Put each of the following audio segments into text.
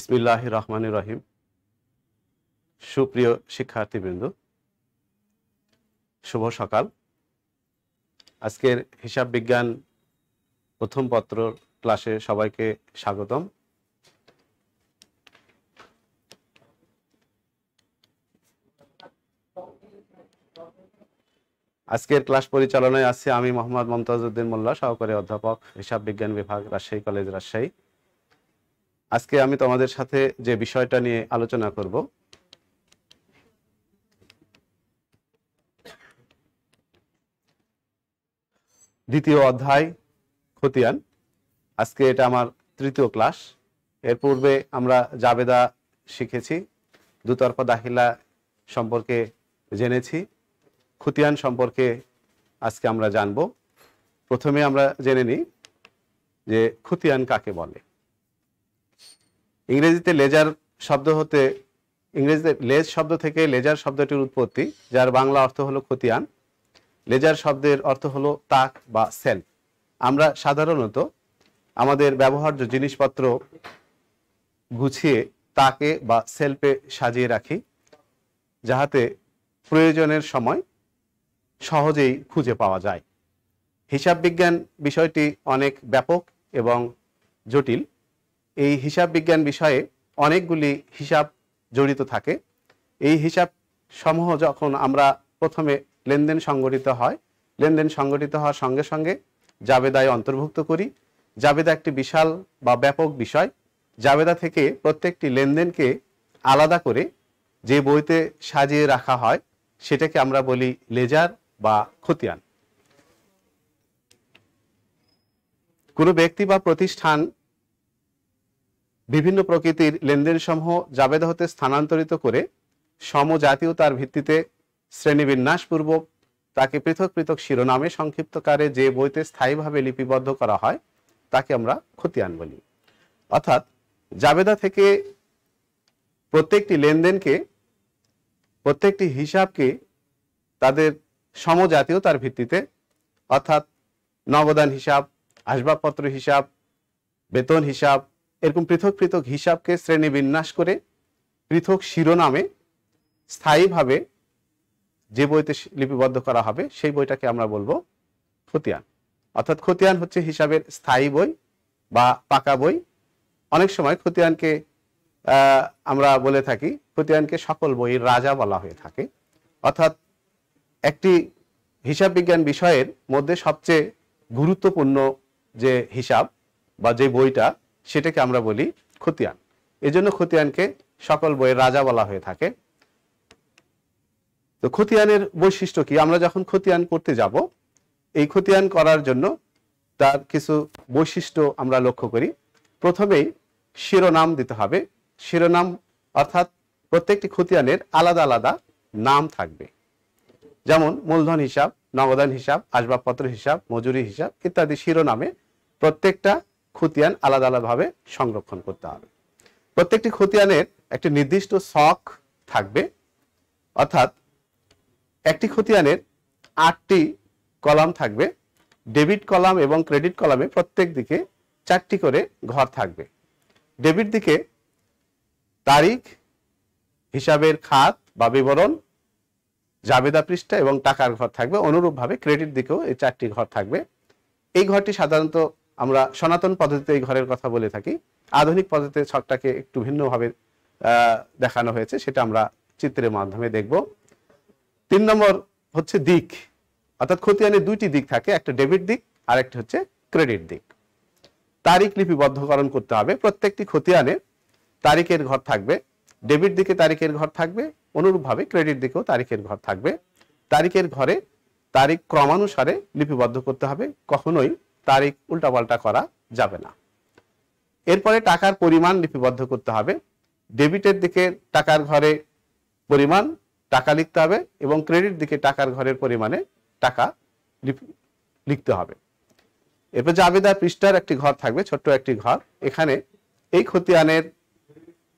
বিসমিল্লাহ রহমান রহিম। সুপ্রিয় শিক্ষার্থীবৃন্দ, শুভ সকাল। আজকের হিসাব বিজ্ঞান প্রথম পত্র ক্লাসে সবাইকে স্বাগতম। আজকের ক্লাস পরিচালনায় আছে আমি মোহাম্মদ মমতাজউদ্দিন মোল্লা, সহকারী অধ্যাপক, হিসাব বিজ্ঞান বিভাগ, রাজশাহী কলেজ, রাজশাহী। আজকে আমি তোমাদের সাথে যে বিষয়টা নিয়ে আলোচনা করব, দ্বিতীয় অধ্যায়, খতিয়ান। আজকে এটা আমার তৃতীয় ক্লাস। এর পূর্বে আমরা জাবেদা শিখেছি, দুতর্ফ দাখিলা সম্পর্কে জেনেছি। খতিয়ান সম্পর্কে আজকে আমরা জানব। প্রথমে আমরা জেনে নিই যে খুতিয়ান কাকে বলে। ইংরেজিতে লেজার শব্দ হতে, ইংরেজিতে লেজ শব্দ থেকে লেজার শব্দটির উৎপত্তি, যার বাংলা অর্থ হলো খতিয়ান। লেজার শব্দের অর্থ হলো তাক বা সেল। আমরা সাধারণত আমাদের ব্যবহার্য জিনিসপত্র গুছিয়ে তাকে বা সেলফে সাজিয়ে রাখি, যাহাতে প্রয়োজনের সময় সহজেই খুঁজে পাওয়া যায়। হিসাব বিজ্ঞান বিষয়টি অনেক ব্যাপক এবং জটিল। এই হিসাব বিজ্ঞান বিষয়ে অনেকগুলি হিসাব জড়িত থাকে। এই হিসাব সমূহ যখন আমরা প্রথমে লেনদেন সংগঠিত হয়, লেনদেন সংগঠিত হওয়ার সঙ্গে সঙ্গে জাবেদায় অন্তর্ভুক্ত করি। জাবেদা একটি বিশাল বা ব্যাপক বিষয়। জাবেদা থেকে প্রত্যেকটি লেনদেনকে আলাদা করে যে বইতে সাজিয়ে রাখা হয়, সেটাকে আমরা বলি লেজার বা খতিয়ান। কোনো ব্যক্তি বা প্রতিষ্ঠান বিভিন্ন প্রকৃতির লেনদেন সমূহ জাবেদা হতে স্থানান্তরিত করে সমজাতীয়তার ভিত্তিতে শ্রেণীবিন্যাসপূর্বক তাকে পৃথক পৃথক শিরোনামে সংক্ষিপ্তকারে যে বইতে স্থায়ীভাবে লিপিবদ্ধ করা হয়, তাকে আমরা খতিয়ান বলি। অর্থাৎ জাবেদা থেকে প্রত্যেকটি লেনদেনকে, প্রত্যেকটি হিসাবকে তাদের সমজাতীয়তার ভিত্তিতে, অর্থাৎ নগদান হিসাব, আসবাবপত্র হিসাব, বেতন হিসাব এরকম পৃথক পৃথক হিসাবকে শ্রেণি বিন্যাস করে পৃথক শিরোনামে স্থায়ীভাবে যে বইতে লিপিবদ্ধ করা হবে, সেই বইটাকে আমরা বলব খতিয়ান। অর্থাৎ খতিয়ান হচ্ছে হিসাবের স্থায়ী বই বা পাকা বই। অনেক সময় খতিয়ানকে আমরা বলে থাকি, খতিয়ানকে সকল বইয়ের রাজা বলা হয়ে থাকে। অর্থাৎ একটি হিসাব বিজ্ঞান বিষয়ের মধ্যে সবচেয়ে গুরুত্বপূর্ণ যে হিসাব বা যে বইটা সেটাকে আমরা বলি খতিয়ান। এজন্য খতিয়ানকে সকল বইয়ের রাজা বলা হয়ে থাকে। তো খতিয়ানের বৈশিষ্ট্য কি? আমরা যখন খতিয়ান করতে যাব, এই খতিয়ান করার জন্য তার কিছু বৈশিষ্ট্য আমরা লক্ষ্য করি। প্রথমেই শিরোনাম দিতে হবে। শিরোনাম অর্থাৎ প্রত্যেকটি খতিয়ানের আলাদা আলাদা নাম থাকবে। যেমন মূলধন হিসাব, নগদান হিসাব, আসবাবপত্র হিসাব, মজুরি হিসাব ইত্যাদি শিরোনামে প্রত্যেকটা খতিয়ান আলাদা আলাদাভাবে সংরক্ষণ করতে হবে। প্রত্যেকটি খতিয়ানের একটি নির্দিষ্ট শখ থাকবে, অর্থাৎ একটি খতিয়ানের আটটি কলাম থাকবে, ডেবিট কলাম এবং ক্রেডিট কলামে প্রত্যেক দিকে চারটি করে ঘর থাকবে। ডেবিট দিকে তারিখ, হিসাবের খাত বা বিবরণ, জাবেদা পৃষ্ঠা এবং টাকার ঘর থাকবে। অনুরূপভাবে ক্রেডিট দিকেও এই চারটি ঘর থাকবে। এই ঘরটি সাধারণত আমরা সনাতন পদ্ধতিতে এই ঘরের কথা বলে থাকি। আধুনিক পদ্ধতিতে ছকটাকে একটু ভিন্নভাবে দেখানো হয়েছে, সেটা আমরা চিত্রের মাধ্যমে দেখব। তিন নম্বর হচ্ছে দিক। অর্থাৎ খতিয়ানের দুইটি দিক থাকে, একটা ডেবিট দিক আর একটা হচ্ছে ক্রেডিট দিক। তারিখ লিপিবদ্ধকরণ করতে হবে। প্রত্যেকটি খতিয়ানে তারিখের ঘর থাকবে, ডেবিট দিকে তারিখের ঘর থাকবে, অনুরূপভাবে ক্রেডিট দিকেও তারিখের ঘর থাকবে। তারিখের ঘরে তারিখ ক্রমানুসারে লিপিবদ্ধ করতে হবে। কখনোই তারিখ উল্টাপাল্টা করা যাবে না। এরপরে টাকার পরিমাণ লিপিবদ্ধ করতে হবে। ডেবিটের দিকে টাকার ঘরে পরিমাণ টাকা লিখতে হবে এবং ক্রেডিট দিকে টাকার ঘরের পরিমাণে টাকা লিখতে হবে। এরপর জাবেদা পৃষ্ঠার একটি ঘর থাকবে, ছোট্ট একটি ঘর। এখানে এই খতিয়ানের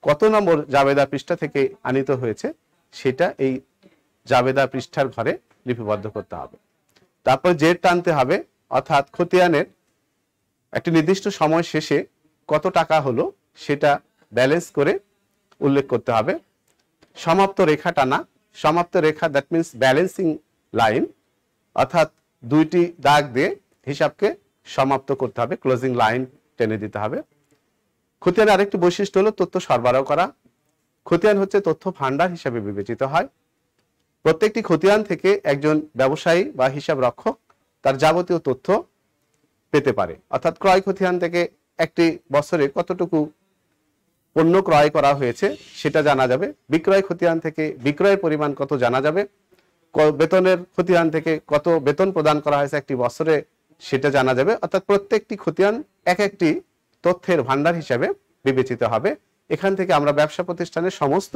কত নম্বর জাবেদা পৃষ্ঠা থেকে আনিত হয়েছে, সেটা এই জাবেদা পৃষ্ঠার ঘরে লিপিবদ্ধ করতে হবে। তারপর জেড টানতে হবে। অর্থাৎ খতিয়ানের একটি নির্দিষ্ট সময় শেষে কত টাকা হলো সেটা ব্যালেন্স করে উল্লেখ করতে হবে। সমাপ্ত রেখা টানা। সমাপ্ত রেখা দ্যাট মিন্স ব্যালেন্সিং লাইন অর্থাৎ দুইটি দাগ দিয়ে হিসাবকে সমাপ্ত করতে হবে। ক্লোজিং লাইন টেনে দিতে হবে। খতিয়ানের আরেকটি বৈশিষ্ট্য হলো তথ্য সরবরাহ করা। খতিয়ান হচ্ছে তথ্য ভান্ডার হিসাবে বিবেচিত হয়। প্রত্যেকটি খতিয়ান থেকে একজন ব্যবসায়ী বা হিসাব রক্ষক তার যাবতীয় তথ্য পেতে পারে। অর্থাৎ ক্রয় খতিয়ান থেকে একটি বছরে কতটুকু পণ্য ক্রয় করা হয়েছে সেটা জানা যাবে। বিক্রয় খতিয়ান থেকে বিক্রয়ের পরিমাণ কত জানা যাবে। বেতনের খতিয়ান থেকে কত বেতন প্রদান করা হয়েছে একটি বছরে সেটা জানা যাবে। অর্থাৎ প্রত্যেকটি খতিয়ান এক একটি তথ্যের ভান্ডার হিসাবে বিবেচিত হবে। এখান থেকে আমরা ব্যবসা প্রতিষ্ঠানের সমস্ত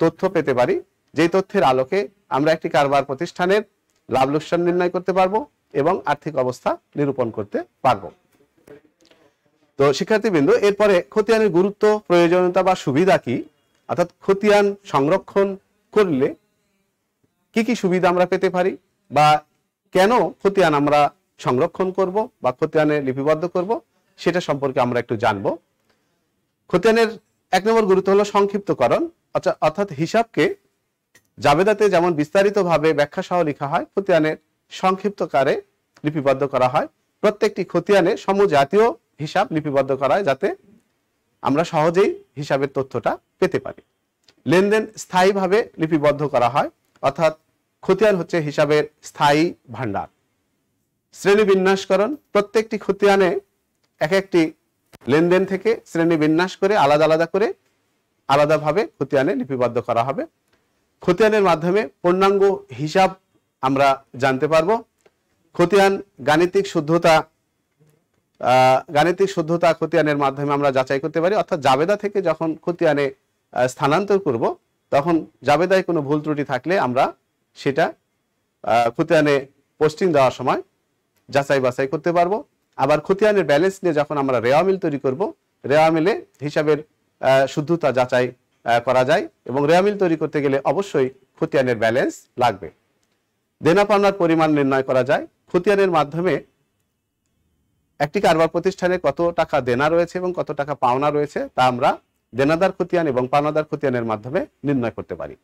তথ্য পেতে পারি। যেই তথ্যের আলোকে আমরা একটি কারবার প্রতিষ্ঠানের লাভ লোকসান নির্ণয় করতে পারব। এবং আর্থিক অবস্থা নিরূপণ করতে পারব। তো শিক্ষার্থীবৃন্দ, এরপরে খতিয়ানের গুরুত্ব, প্রয়োজনীয়তা বা সুবিধা কি? অর্থাৎ খতিয়ান সংরক্ষণ করলে কি কি সুবিধা আমরা পেতে পারি? বা কেন খতিয়ান আমরা সংরক্ষণ করব বা খতিয়ানে লিপিবদ্ধ করব? সেটা সম্পর্কে আমরা একটু জানব। খতিয়ানের এক নম্বর গুরুত্ব হলো সংক্ষিপ্তকরণ। অর্থাৎ হিসাবকে জাবেদাতে যেমন বিস্তারিতভাবে ব্যাখ্যা সহ লেখা হয়, খতিয়ানের সংক্ষিপ্তকারে লিপিবদ্ধ করা হয়। প্রত্যেকটি খতিয়ানে সমজাতীয় হিসাব লিপিবদ্ধ করা হয় যাতে আমরা সহজেই হিসাবের তথ্যটা পেতে পারি। লেনদেন স্থায়ীভাবে লিপিবদ্ধ করা হয়, অর্থাৎ খতিয়ান হচ্ছে হিসাবের স্থায়ী ভান্ডার শ্রেণি বিন্যাসকরণ প্রত্যেকটি খতিয়ানে এক একটি লেনদেন থেকে শ্রেণি বিন্যাস করে আলাদা আলাদা করে আলাদাভাবে খতিয়ানে লিপিবদ্ধ করা হবে। খতিয়ানের মাধ্যমে পূর্ণাঙ্গ হিসাব আমরা জানতে পারব। খতিয়ান, গাণিতিক শুদ্ধতা গাণিতিক শুদ্ধতা খতিয়ানের মাধ্যমে আমরা যাচাই করতে পারি। অর্থাৎ জাবেদা থেকে যখন খতিয়ানে স্থানান্তর করব, তখন জাবেদায় কোনো ভুল ত্রুটি থাকলে আমরা সেটা খতিয়ানে পোস্টিং দেওয়ার সময় যাচাই বাছাই করতে পারব। আবার খতিয়ানের ব্যালেন্স নিয়ে যখন আমরা রেওয়া মিল তৈরি করব, রেওয়া মিলে হিসাবের শুদ্ধতা যাচাই করা যায় এবং রেওয়া মিল তৈরি করতে গেলে অবশ্যই খতিয়ানের ব্যালেন্স লাগবে। দেনা পাওনার পরিমাণ নির্ণয় করা যায়। খতিয়ানের মাধ্যমে একটি কারবার প্রতিষ্ঠানে কত টাকা দেনা রয়েছে এবং কত টাকা পাওনা রয়েছে তা আমরা দেনাদার খতিয়ান এবং পাওনাদার খতিয়ানের মাধ্যমে নির্ণয় করতে পারি।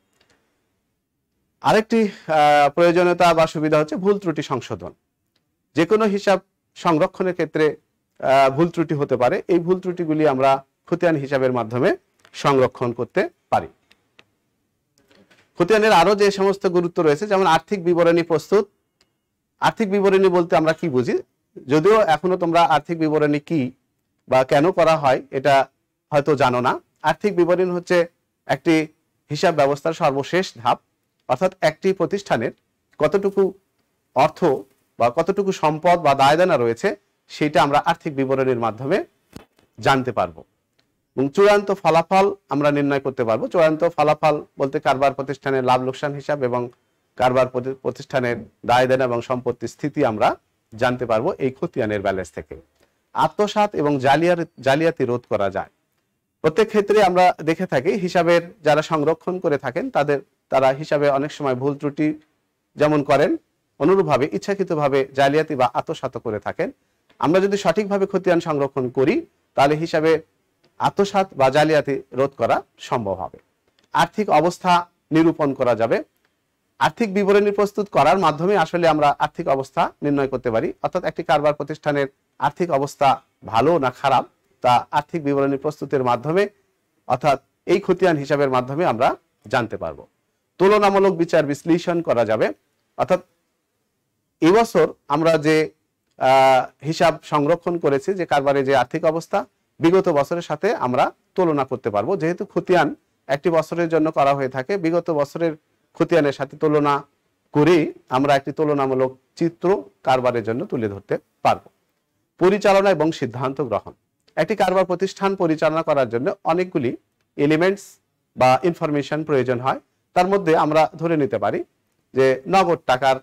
আরেকটি প্রয়োজনীয়তা বা সুবিধা হচ্ছে ভুল ত্রুটি সংশোধন। যে কোনো হিসাব সংরক্ষণের ক্ষেত্রে ভুল ত্রুটি হতে পারে। এই ভুল ত্রুটিগুলি আমরা খতিয়ান হিসাবের মাধ্যমে সংরক্ষণ করতে পারি। খতিয়ানের আরও যে সমস্ত গুরুত্ব রয়েছে, যেমন আর্থিক বিবরণী প্রস্তুত। আর্থিক বিবরণী বলতে আমরা কি বুঝি? যদিও এখনও তোমরা আর্থিক বিবরণী কি বা কেন করা হয়, এটা হয়তো জানো না। আর্থিক বিবরণী হচ্ছে একটি হিসাব ব্যবস্থার সর্বশেষ ধাপ, অর্থাৎ একটি প্রতিষ্ঠানের কতটুকু অর্থ বা কতটুকু সম্পদ বা দায়দানা রয়েছে, সেটা আমরা আর্থিক বিবরণীর মাধ্যমে জানতে পারব। এবং চূড়ান্ত ফলাফল আমরা নির্ণয় করতে পারব। চূড়ান্ত ফলাফল বলতে কারবার প্রতিষ্ঠানের লাভ লোকসান হিসাব এবং কারবার প্রতিষ্ঠানের দায় দেনা এবং সম্পত্তির স্থিতি আমরা জানতে পারব এই খতিয়ানের ব্যালেন্স থেকে। আত্মসাৎ এবং জালিয়ার জালিয়াতি রোধ করা যায়। প্রত্যেক ক্ষেত্রে আমরা দেখে থাকি হিসাবের যারা সংরক্ষণ করে থাকেন তাদের তারা হিসাবে অনেক সময় ভুল ত্রুটি যেমন করেন, অনুরূপভাবে ইচ্ছাকৃতভাবে জালিয়াতি বা আত্মসাত করে থাকেন। আমরা যদি সঠিকভাবে খতিয়ান সংরক্ষণ করি, তাহলে হিসাবে আত্মসাৎ বা জালিয়াতি রোধ করা সম্ভব হবে। আর্থিক অবস্থা নিরূপণ করা যাবে। আর্থিক বিবরণী প্রস্তুত করার মাধ্যমে আসলে আমরা আর্থিক অবস্থা নির্ণয় করতে পারি। অর্থাৎ একটি কারবার প্রতিষ্ঠানের আর্থিক অবস্থা ভালো না খারাপ, তা আর্থিক বিবরণী প্রস্তুতের মাধ্যমে, অর্থাৎ এই খতিয়ান হিসাবের মাধ্যমে আমরা জানতে পারব। তুলনামূলক বিচার বিশ্লেষণ করা যাবে। অর্থাৎ এবছর আমরা যে হিসাব সংরক্ষণ করেছি, যে কারবারে যে আর্থিক অবস্থা বিগত বছরের সাথে আমরা তুলনা করতে পারব। যেহেতু খতিয়ান একটি বছরের জন্য করা হয়ে থাকে, বিগত বছরের খতিয়ানের সাথে তুলনা করেই আমরা একটি তুলনামূলক চিত্র কারবারের জন্য তুলে ধরতে পারব। পরিচালনা এবং সিদ্ধান্ত গ্রহণ। একটি কারবার প্রতিষ্ঠান পরিচালনা করার জন্য অনেকগুলি এলিমেন্টস বা ইনফরমেশন প্রয়োজন হয়। তার মধ্যে আমরা ধরে নিতে পারি যে নগদ টাকার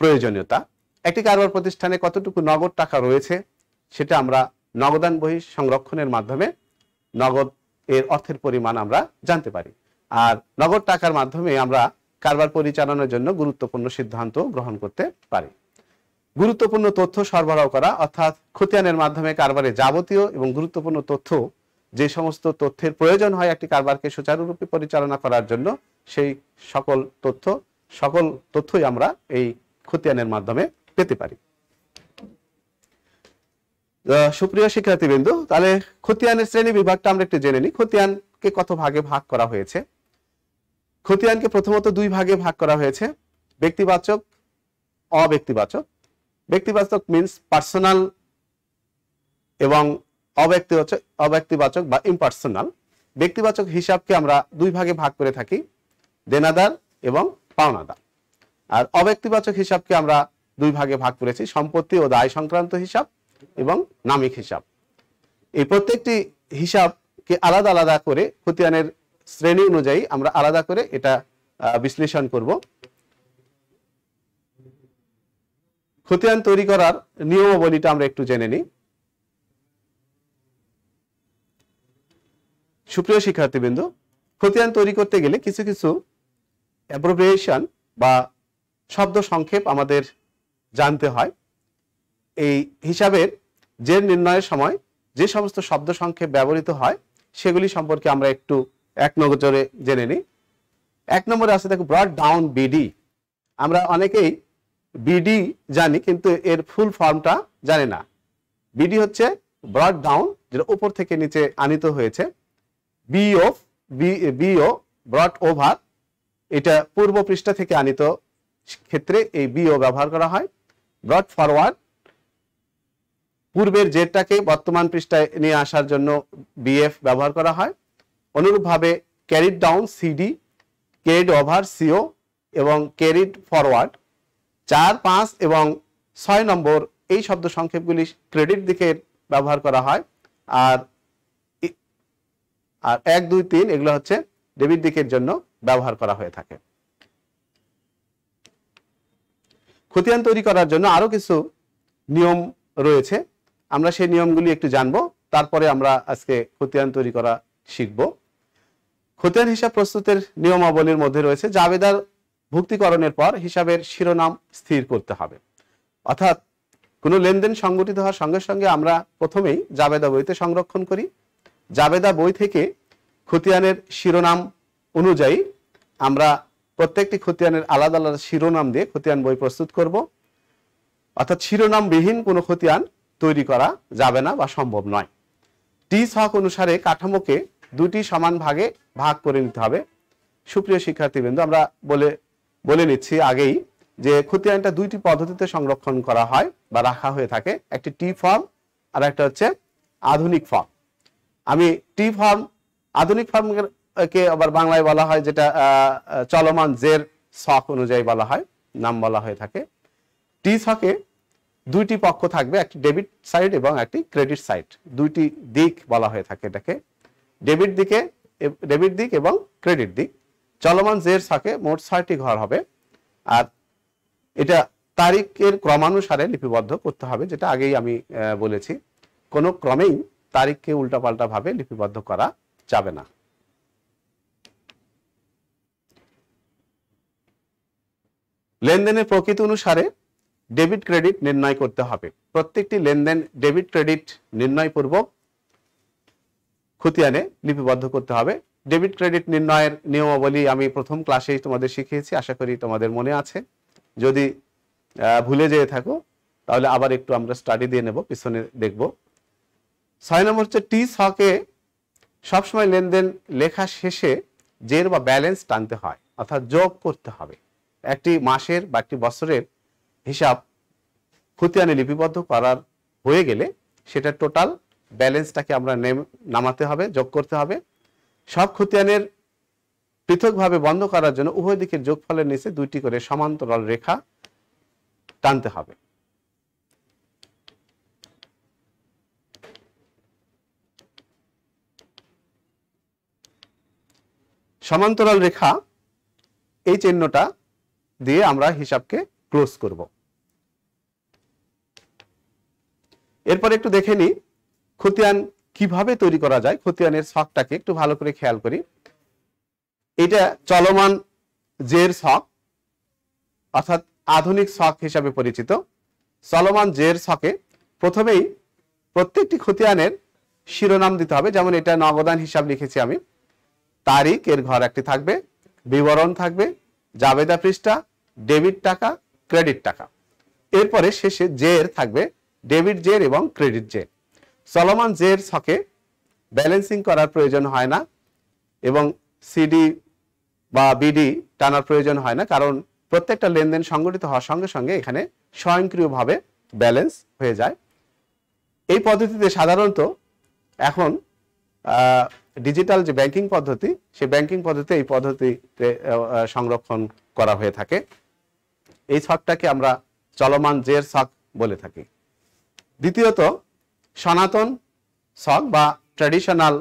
প্রয়োজনীয়তা। একটি কারবার প্রতিষ্ঠানে কতটুকু নগদ টাকা রয়েছে সেটা আমরা নগদান বহি সংরক্ষণের মাধ্যমে নগদ এর অর্থের পরিমাণ আমরা জানতে পারি। আর নগদ টাকার মাধ্যমে আমরা কারবার পরিচালনার জন্য গুরুত্বপূর্ণ সিদ্ধান্ত গ্রহণ করতে পারি। গুরুত্বপূর্ণ তথ্য সরবরাহ করা, অর্থাৎ খতিয়ানের মাধ্যমে কারবারে যাবতীয় এবং গুরুত্বপূর্ণ তথ্য, যে সমস্ত তথ্যের প্রয়োজন হয় একটি কারবারকে সুচারুরূপে পরিচালনা করার জন্য, সেই সকল তথ্য, সকল তথ্যই আমরা এই খতিয়ানের মাধ্যমে পেতে পারি। সুপ্রিয় শিক্ষার্থীবৃন্দু, তাহলে খতিয়ানের শ্রেণি বিভাগটা আমরা একটু জেনে নিই। খতিয়ানকে কত ভাগে ভাগ করা হয়েছে? খতিয়ানকে প্রথমত দুই ভাগে ভাগ করা হয়েছে। ব্যক্তিবাচক, অব্যক্তিবাচক। ব্যক্তিবাচক মিন্স পার্সোনাল এবং অব্যক্তিবাচক অব্যক্তিবাচক বা ইম্পার্সোনাল ব্যক্তিবাচক হিসাবকে আমরা দুই ভাগে ভাগ করে থাকি, দেনাদার এবং পাওনাদার। আর অব্যক্তিবাচক হিসাবকে আমরা দুই ভাগে ভাগ করেছি, সম্পত্তি ও দায় সংক্রান্ত হিসাব। এবং নামিক হিসাব। এই প্রত্যেকটি হিসাবকে আলাদা আলাদা করে খতিয়ানের শ্রেণি অনুযায়ী আমরা আলাদা করে এটা বিশ্লেষণ করব। খতিয়ান তৈরি করার নিয়মাবলীটা আমরা একটু জেনে নিই। সুপ্রিয় শিক্ষার্থীবৃন্দ, খতিয়ান তৈরি করতে গেলে কিছু কিছু অ্যাব্রোভিয়েশন বা শব্দ সংক্ষেপ আমাদের জানতে হয়। এই হিসাবের যে নির্ণয়ের সময় যে সমস্ত শব্দ সংক্ষেপ ব্যবহৃত হয়, সেগুলি সম্পর্কে আমরা একটু এক নজরে জেনে নিই। এক নম্বরে আছে দেখো ব্রড ডাউন বিডি আমরা অনেকেই বিডি জানি, কিন্তু এর ফুল ফর্মটা জানি না। বিডি হচ্ছে ব্রড ডাউন যেটা উপর থেকে নিচে আনিত হয়েছে। বিও বিও ব্রড ওভার এটা পূর্ব পৃষ্ঠা থেকে আনিত ক্ষেত্রে এই বিও ব্যবহার করা হয়। ব্রড ফরওয়ার্ড পূর্বের জেটটাকে বর্তমান পৃষ্ঠায় নিয়ে আসার জন্য বিএফ ব্যবহার করা হয়। অনুরূপভাবে carried down CD carried over CO এবং ক্যারিড ফরওয়ার্ড চার, পাঁচ এবং ছয় নম্বর এই শব্দ সংক্ষেপগুলি ক্রেডিট দিকের ব্যবহার করা হয়। আর আর এক, দুই, তিন এগুলো হচ্ছে ডেবিট দিকের জন্য ব্যবহার করা হয়ে থাকে। খতিয়ান তৈরি করার জন্য আরও কিছু নিয়ম রয়েছে। আমরা সেই নিয়মগুলি একটু জানব, তারপরে আমরা আজকে খতিয়ান তৈরি করা শিখব। খতিয়ান হিসাব প্রস্তুতের নিয়মাবলীর মধ্যে রয়েছে, জাবেদার ভুক্তিকরণের পর হিসাবের শিরোনাম স্থির করতে হবে। অর্থাৎ কোনো লেনদেন সংগঠিত হওয়ার সঙ্গে সঙ্গে আমরা প্রথমেই জাবেদা বইতে সংরক্ষণ করি। জাবেদা বই থেকে খতিয়ানের শিরোনাম অনুযায়ী আমরা প্রত্যেকটি খতিয়ানের আলাদা আলাদা শিরোনাম দিয়ে খতিয়ান বই প্রস্তুত করব। অর্থাৎ শিরোনামবিহীন কোনো খতিয়ান তৈরি করা যাবে না বা সম্ভব নয়। টি ছক অনুসারে কাঠামোকে দুটি সমান ভাগে ভাগ করে নিতে হবে। সুপ্রিয় শিক্ষার্থীবৃন্দ, আমরা বলে বলে নিচ্ছি আগেই যে খতিয়ানটা দুইটি পদ্ধতিতে সংরক্ষণ করা হয় বা রাখা হয়ে থাকে। একটি টি ফর্ম আর একটা হচ্ছে আধুনিক ফর্ম। আমি টি ফর্ম, আধুনিক ফর্ম কে আবার বাংলায় বলা হয় যেটা চলমান জের শখ অনুযায়ী বলা হয়, নাম বলা হয়ে থাকে। টি ছকে দুইটি পক্ষ থাকবে, একটি ডেবিট সাইড এবং একটি ক্রেডিট সাইড। দুইটি দিক বলা হয়ে থাকে এটাকে। ডেবিট দিকে, ডেবিট দিক এবং ক্রেডিট দিক। চলমান জের থাকে মোট ছয়টি ঘর হবে। আর এটা তারিখের ক্রমানুসারে লিপিবদ্ধ করতে হবে, যেটা আগেই আমি বলেছি। কোনো ক্রমেই তারিখকে উল্টাপাল্টা ভাবে লিপিবদ্ধ করা যাবে না। লেনদেনের প্রকৃতি অনুসারে ডেবিট ক্রেডিট নির্ণয় করতে হবে। প্রত্যেকটি লেনদেন ডেবিট ক্রেডিট নির্ণয়পূর্বক খতিয়ানে লিপিবদ্ধ করতে হবে। ডেবিট ক্রেডিট নির্ণয়ের নিয়মাবলী আমি প্রথম ক্লাসেই তোমাদের শিখিয়েছি, আশা করি তোমাদের মনে আছে। যদি ভুলে যেয়ে থাকো, তাহলে আবার একটু আমরা স্টাডি দিয়ে নেব, পিছনে দেখব। ছয় নম্বর হচ্ছে টি ছকে সবসময় লেনদেন লেখা শেষে জের বা ব্যালেন্স টানতে হয়, অর্থাৎ যোগ করতে হবে। একটি মাসের বা একটি বছরের হিসাব খতিয়ানে লিপিবদ্ধ করার হয়ে গেলে সেটা টোটাল ব্যালেন্সটাকে আমরা নেম- নামাতে হবে, যোগ করতে হবে। সব খতিয়ানের পৃথকভাবে বন্ধ করার জন্য উভয় দিকের যোগফলের নিচে দুইটি করে সমান্তরাল রেখা টানতে হবে। সমান্তরাল রেখা এই চিহ্নটা দিয়ে আমরা হিসাবকে ক্লোজ করব। এরপর একটু দেখে নিই খতিয়ান কীভাবে তৈরি করা যায়, খতিয়ানের শখটাকে একটু ভালো করে খেয়াল করি। এটা চলমান জের শখ, অর্থাৎ আধুনিক শখ হিসাবে পরিচিত। চলমান জের ছকে প্রথমেই প্রত্যেকটি খতিয়ানের শিরোনাম দিতে হবে, যেমন এটা নগদান হিসাব লিখেছি আমি। তারিখ, এর ঘর একটি থাকবে, বিবরণ থাকবে, জাবেদা পৃষ্ঠা, ডেবিট টাকা, ক্রেডিট টাকা। এরপরে শেষে জের থাকবে ডেবিট জের এবং ক্রেডিট জের। চলমান জের ছকে ব্যালেন্সিং করার প্রয়োজন হয় না এবং সিডি বা বিডি টানার প্রয়োজন হয় না, কারণ প্রত্যেকটা লেনদেন সংগঠিত হওয়ার সঙ্গে সঙ্গে এখানে স্বয়ংক্রিয়ভাবে ব্যালেন্স হয়ে যায়। এই পদ্ধতিতে সাধারণত এখন ডিজিটাল যে ব্যাংকিং পদ্ধতি, সেই ব্যাংকিং পদ্ধতি এই পদ্ধতিতে সংরক্ষণ করা হয়ে থাকে। এই ছকটাকে আমরা চলমান জের ছক বলে থাকি। দ্বিতীয়ত, সনাতন ছক বা ট্র্যাডিশনাল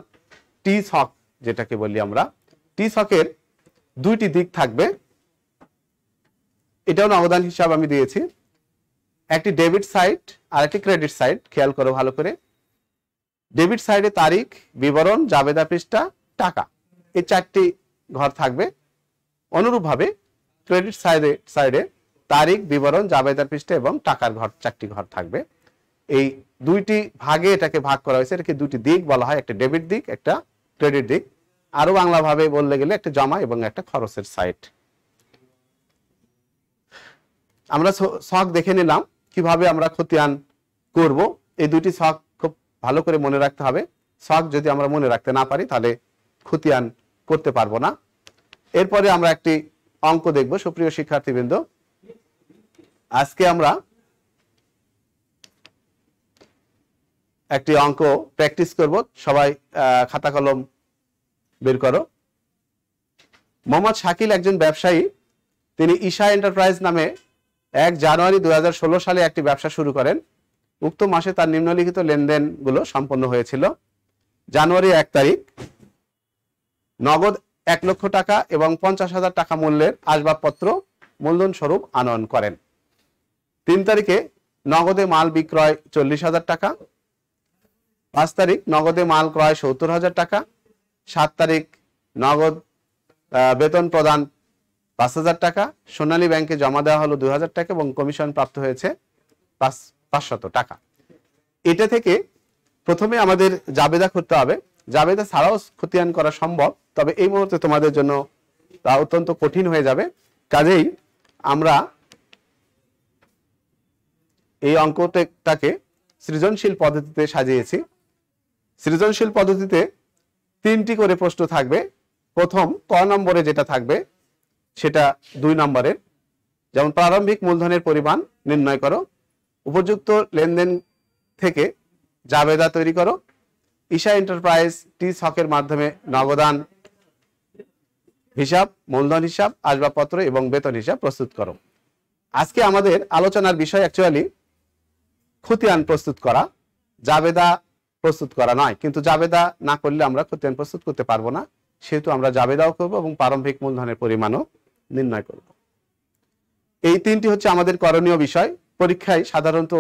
টি ছক যেটাকে বলি আমরা। টি ছকের দুইটি দিক থাকবে। এটাও নবদান হিসাব আমি দিয়েছি। একটি ডেবিট সাইট আর একটি ক্রেডিট সাইট খেয়াল করো ভালো করে। ডেবিট সাইডে তারিখ, বিবরণ, জাবেদা পৃষ্ঠা, টাকা। এই চারটি ঘর থাকবে। অনুরূপভাবে ক্রেডিট সাইডে সাইডে তারিখ, বিবরণ, জাবেদা পৃষ্ঠা এবং টাকার ঘর, চারটি ঘর থাকবে। এই দুইটি ভাগে এটাকে ভাগ করা হয়েছে। এটাকে দুটি দিক বলা হয়, একটা ডেবিট দিক, একটা ক্রেডিট দিক। আরও বাংলা ভাবে বললে গেলে একটা জমা এবং একটা খরচের সাইট। আমরা ছক দেখে নিলাম কীভাবে আমরা খতিয়ান করব। এই দুইটি শখ খুব ভালো করে মনে রাখতে হবে। শখ যদি আমরা মনে রাখতে না পারি, তাহলে খতিয়ান করতে পারব না। এরপরে আমরা একটি অঙ্ক দেখব। সুপ্রিয় শিক্ষার্থীবৃন্দ, আজকে আমরা একটি অঙ্ক প্র্যাকটিস করব। সবাই খাতা কলম বের করো। মোহাম্মদ শাকিল একজন ব্যবসায়ী। তিনি ঈশা এন্টারপ্রাইজ নামে এক জানুয়ারি দু হাজার ষোলো সালে একটি ব্যবসা শুরু করেন। উক্ত মাসে তার নিম্নলিখিত লেনদেনগুলো সম্পন্ন হয়েছিল। জানুয়ারি এক তারিখ, নগদ এক লক্ষ টাকা এবং পঞ্চাশ হাজার টাকা মূল্যের আসবাবপত্র মূলধন স্বরূপ আনয়ন করেন। তিন তারিখে নগদে মাল বিক্রয় চল্লিশ হাজার টাকা পাঁচ তারিখ নগদে মাল ক্রয় সত্তর হাজার টাকা, সাত তারিখ নগদ বেতন প্রদান পাঁচ হাজার টাকা, সোনালী ব্যাংকে জমা দেওয়া হলো দুই হাজার টাকা এবং কমিশন প্রাপ্ত হয়েছে পাঁচ, পাঁচশত টাকা। এটা থেকে প্রথমে আমাদের জাবেদা করতে হবে। জাবেদা ছাড়াও খতিয়ান করা সম্ভব, তবে এই মুহূর্তে তোমাদের জন্য তা অত্যন্ত কঠিন হয়ে যাবে। কাজেই আমরা এই অঙ্কটাকে সৃজনশীল পদ্ধতিতে সাজিয়েছি। সৃজনশীল পদ্ধতিতে তিনটি করে প্রশ্ন থাকবে। প্রথম, ক নম্বরে যেটা থাকবে, সেটা দুই নম্বরের। যেমন প্রারম্ভিক মূলধনের পরিমাণ নির্ণয় করো, উপযুক্ত লেনদেন থেকে জাবেদা তৈরি করো, ঈশা এন্টারপ্রাইজ টি ছকের মাধ্যমে নগদান হিসাব, মূলধন হিসাব, আসবাবপত্র এবং বেতন হিসাব প্রস্তুত করো। আজকে আমাদের আলোচনার বিষয় অ্যাকচুয়ালি খতিয়ান প্রস্তুত করা, জাবেদা প্রস্তুত করা নয়। কিন্তু জাবেদা না করলে আমরা খতিয়ান প্রস্তুত করতে পারব না। সেহেতু আমরা জাবেদাও করব এবং প্রারম্ভিক মূলধনের পরিমাণও নির্ণয় করব। এই তিনটি হচ্ছে আমাদের করণীয় বিষয়। পরীক্ষায় সাধারণত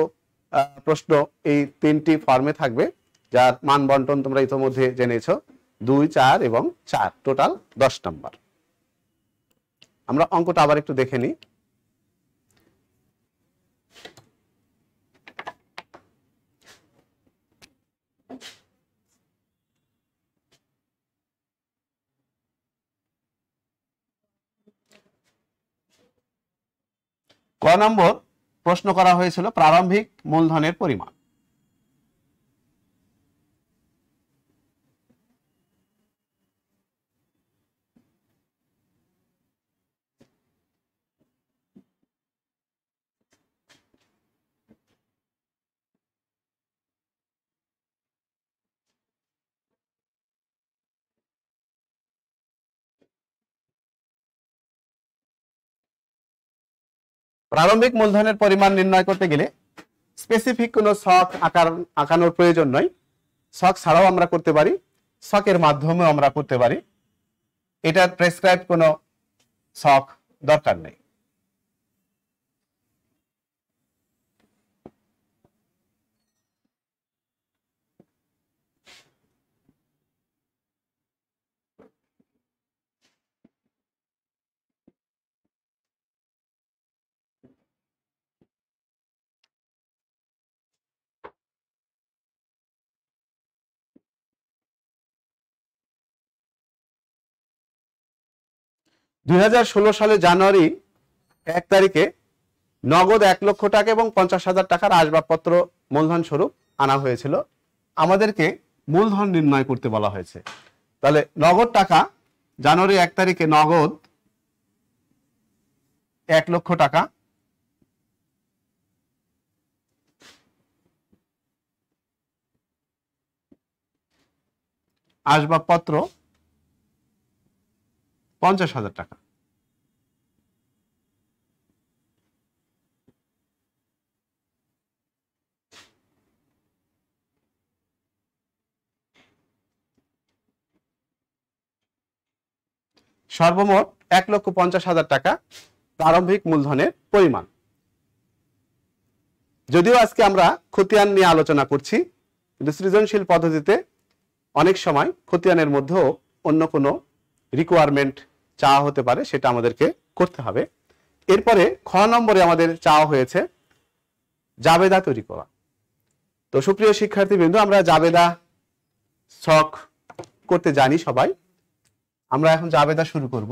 প্রশ্ন এই তিনটি ফর্মে থাকবে, যার মান বন্টন তোমরা ইতোমধ্যে জেনেছো। দুই, চার এবং চার। টোটাল দশ নম্বর। আমরা অঙ্কটা আবার একটু দেখে নিই। ক নম্বর প্রশ্ন করা হয়েছিল প্রারম্ভিক মূলধনের পরিমাণ। প্রারম্ভিক মূলধনের পরিমাণ নির্ণয় করতে গেলে স্পেসিফিক কোনো শখ আঁকার, আঁকানোর প্রয়োজন নয়। শখ ছাড়াও আমরা করতে পারি, শখের মাধ্যমেও আমরা করতে পারি। এটা প্রেসক্রাইব কোনো শখ দরকার নেই। দুই হাজার ষোলো সালে জানুয়ারি এক তারিখে নগদ এক লক্ষ টাকা এবং পঞ্চাশ হাজার টাকার আসবাবপত্র মূলধন স্বরূপ আনা হয়েছিল। আমাদেরকে মূলধন নির্ণয় করতে বলা হয়েছে। তাহলে নগদ টাকা, জানুয়ারি এক তারিখে নগদ এক লক্ষ টাকা। আসবাবপত্র পঞ্চাশ হাজার টাকা। সর্বমোট এক লক্ষ পঞ্চাশ হাজার টাকা প্রারম্ভিক মূলধনের পরিমাণ। যদিও আজকে আমরা খতিয়ান নিয়ে আলোচনা করছি, কিন্তু সৃজনশীল পদ্ধতিতে অনেক সময় খতিয়ানের মধ্যেও অন্য কোনো রিকোয়ারমেন্ট চাওয়া হতে পারে, সেটা আমাদেরকে করতে হবে। এরপরে খ নম্বরে আমাদের চাওয়া হয়েছে জাবেদা তৈরি করা। তো সুপ্রিয় শিক্ষার্থীবৃন্দ, আমরা জাবেদা ছক করতে জানি সবাই। আমরা এখন জাবেদা শুরু করব।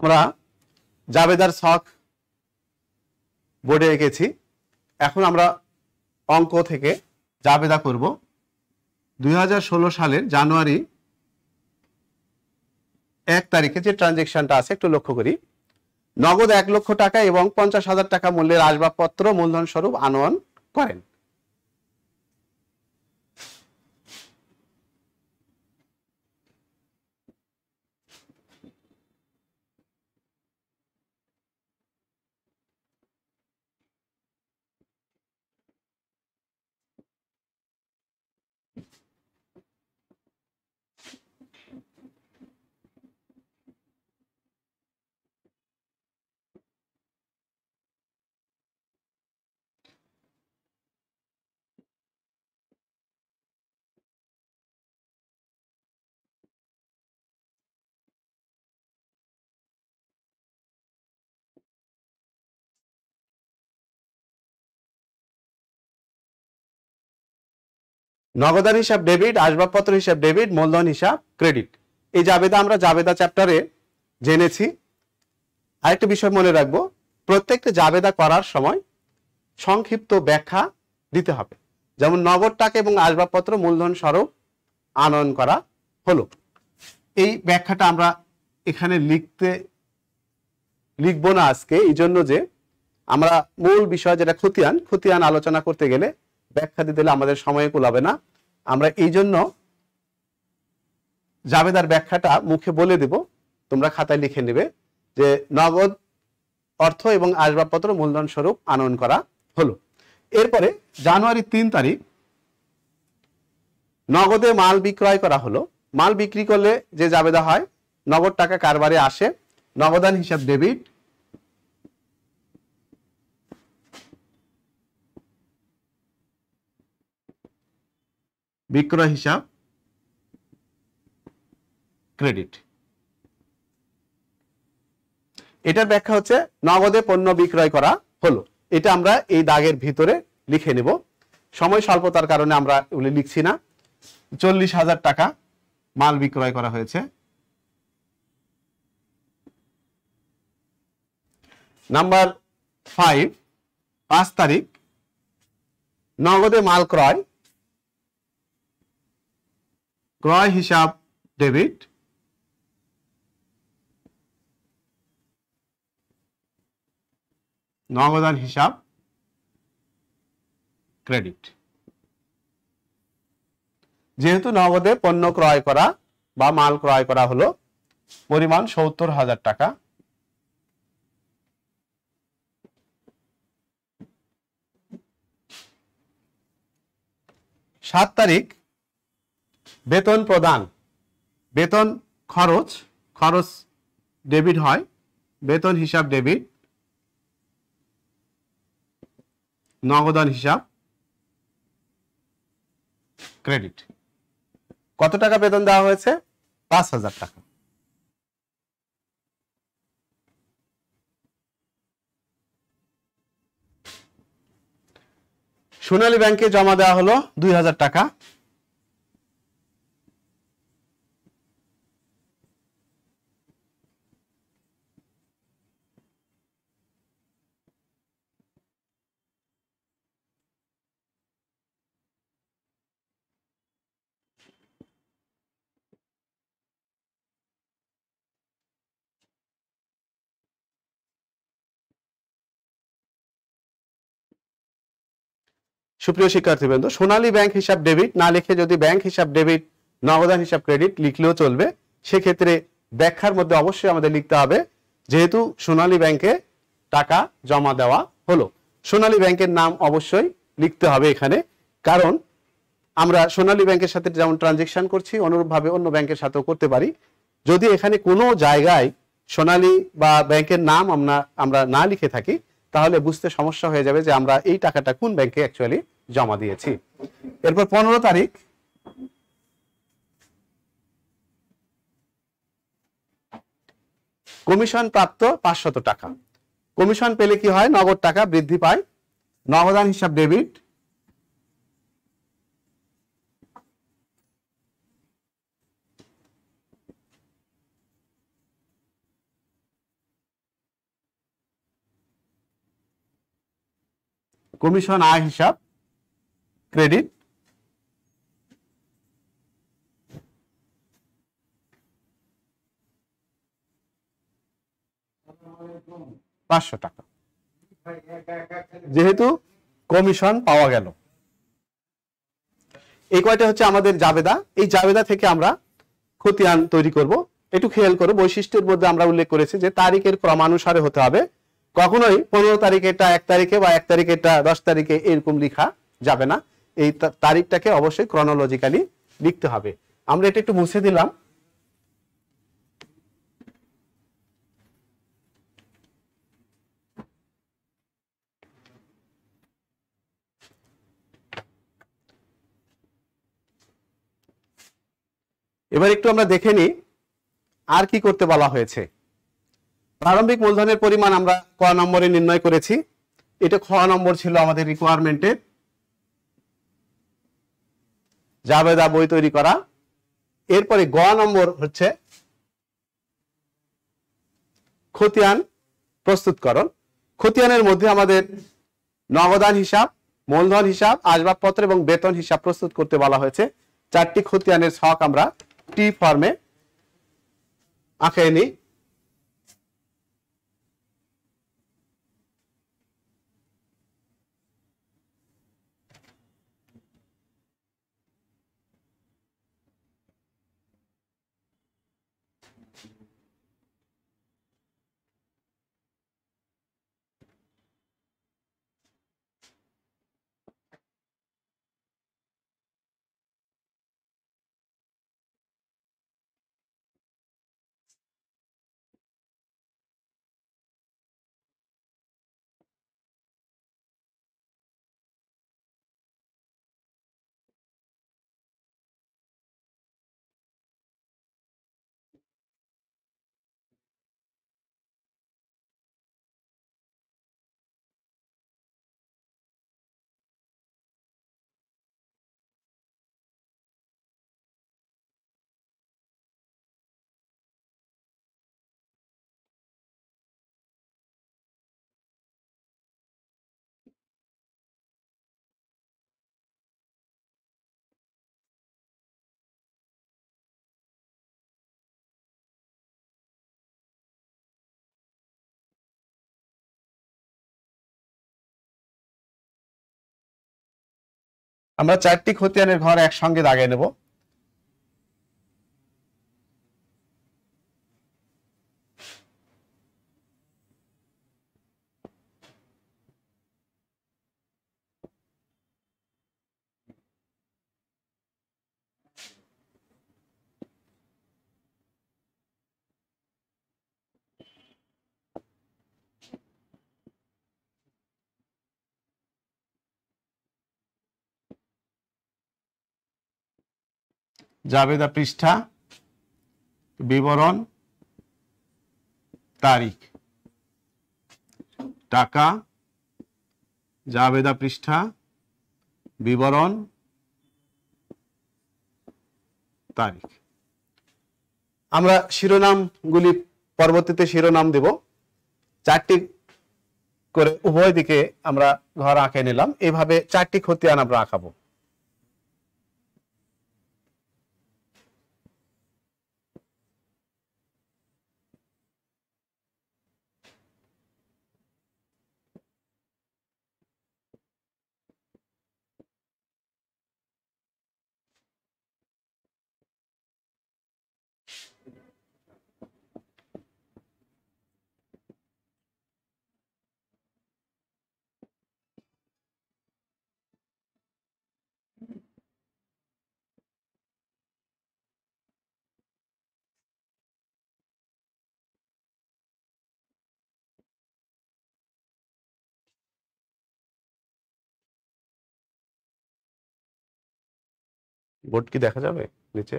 আমরা জাবেদার ছক বোর্ডে এঁকেছি এখন আমরা অঙ্ক থেকে জাবেদা করব। দুই হাজার ষোলো সালের জানুয়ারি এক তারিখে যে ট্রানজেকশনটা আছে, একটু লক্ষ্য করি। নগদ এক লক্ষ টাকা এবং পঞ্চাশ হাজার টাকা মূল্যের আসবাবপত্র মূলধন স্বরূপ আনয়ন করেন। নগদান হিসাব ডেবিট, আসবাবপত্র হিসাব ডেবিট, মূলধন হিসাব, ক্রেডিট। এই জাবেদা আমরা জাবেদা চ্যাপ্টারে জেনেছি। আরেকটা বিষয় মনে রাখব, প্রত্যেকটা জাবেদা করার সময় সংক্ষিপ্ত ব্যাখ্যা দিতে হবে। যেমন নগদ টাকা এবং আসবাবপত্র, মূলধন স্বরূপ আনয়ন করা হলো। এই ব্যাখ্যাটা আমরা এখানে লিখতে লিখব না আজকে এই জন্য যে আমরা মূল বিষয় যেটা খতিয়ান খতিয়ান আলোচনা করতে গেলে ব্যাখ্যা দিতে হলে আমাদের সময় কুলাবে না। আমরা এই জন্য জাবেদার ব্যাখ্যাটা মুখে বলে দেব। তোমরা খাতায় লিখে নেবে যে নগদ অর্থ এবং আসবাবপত্র মূলধন স্বরূপ আনয়ন করা হলো। এরপরে জানুয়ারি তিন তারিখ নগদে মাল বিক্রয় করা হলো। মাল বিক্রি করলে যে জাবেদা হয়, নগদ টাকা কারবারে আসে, নগদান হিসাব ডেবিট বিক্রয় হিসাব ক্রেডিট এটার ব্যাখ্যা হচ্ছে নগদে পণ্য বিক্রয় করা হলো। এটা আমরা এই দাগের ভিতরে লিখে নেব। সময় স্বল্পতার কারণে আমরা এগুলি লিখছি না। চল্লিশ হাজার টাকা মাল বিক্রয় করা হয়েছে। নাম্বার ফাইভ পাঁচ তারিখ, নগদে মাল ক্রয় ক্রয় হিসাব ডেবিট। নগদান হিসাব ক্রেডিট। যেহেতু নগদে পণ্য ক্রয় করা বা মাল ক্রয় করা হলো, পরিমাণ সত্তর হাজার টাকা। সাত তারিখ বেতন প্রদান। বেতন খরচ খরচ ডেবিট হয়, বেতন হিসাব ডেবিট, নগদান হিসাব, ক্রেডিট। কত টাকা বেতন দেওয়া হয়েছে? পাঁচ হাজার টাকা। সোনালী ব্যাংকে জমা দেওয়া হলো দুই হাজার টাকা। সুপ্রিয় শিক্ষার্থীবৃন্দ, সোনালী ব্যাংক হিসাব ডেবিট না লিখে যদি ব্যাংক হিসাব ডেবিট, নগদান হিসাব ক্রেডিট লিখলেও চলবে, সেক্ষেত্রে ব্যাখ্যার মধ্যে অবশ্যই আমাদের লিখতে হবে, যেহেতু সোনালী ব্যাংকে টাকা জমা দেওয়া হলো। সোনালী ব্যাংকের নাম অবশ্যই লিখতে হবে এখানে, কারণ আমরা সোনালী ব্যাংকের সাথে যেমন ট্রানজেকশন করছি, অনুরূপভাবে অন্য ব্যাংকের সাথেও করতে পারি। যদি এখানে কোনো জায়গায় সোনালী বা ব্যাংকের নাম আমরা আমরা না লিখে থাকি তাহলে বুঝতে সমস্যা হয়ে যাবে যে আমরা এই টাকাটা কোন ব্যাংকে অ্যাকচুয়ালি জমা দিয়েছি। এরপর পনেরো তারিখ। কমিশন প্রাপ্ত পাঁচশত টাকা। কমিশন পেলে কি হয়? নগদ টাকা বৃদ্ধি পায়। নগদান হিসাব ডেবিট কমিশন আয় হিসাব, ক্রেডিট। পাঁচশো টাকা। যেহেতু কমিশন পাওয়া গেল। এই কয়টা হচ্ছে আমাদের জাবেদা। এই জাবেদা থেকে আমরা খতিয়ান তৈরি করব। একটু খেয়াল করো, বৈশিষ্ট্যের মধ্যে আমরা উল্লেখ করেছি যে তারিখের ক্রমানুসারে হতে হবে। কখনোই পনেরো তারিখেটা এক তারিখে বা এক তারিখেটা দশ তারিখে এরকম লিখা যাবে না। এই তারিখটাকে অবশ্যই ক্রনোলজিক্যালি লিখতে হবে। আমরা এটা একটু মুছে দিলাম। এবার একটু আমরা দেখে নিই আর কি করতে বলা হয়েছে। প্রারম্ভিক মূলধনের পরিমাণ আমরা ক নম্বরে নির্ণয় করেছি। এটা খ নম্বর ছিল আমাদের রিকোয়ারমেন্টের জাবেদা বই তৈরি করা। এরপরে গ নম্বর হচ্ছে খতিয়ান প্রস্তুতকরণ। খতিয়ানের মধ্যে আমাদের নগদান হিসাব, মূলধন হিসাব, আসবাবপত্র এবং বেতন হিসাব প্রস্তুত করতে বলা হয়েছে। চারটি খতিয়ানের ছক আমরা টি ফর্মে আঁকে নিই। আমরা চারটি খতিয়ানের ঘর একসঙ্গে দাগিয়ে নেব। জাবেদা পৃষ্ঠা, বিবরণ, তারিখ। টাকা, জাবেদা পৃষ্ঠা, বিবরণ, তারিখ। আমরা শিরোনামগুলি পরবর্তীতে শিরোনাম দেব। চারটি করে উভয় দিকে আমরা ঘর আঁকে নিলাম। এভাবে চারটি খতিয়ান আমরা আঁকাবো। বোর্ড কি দেখা যাবে নিচে?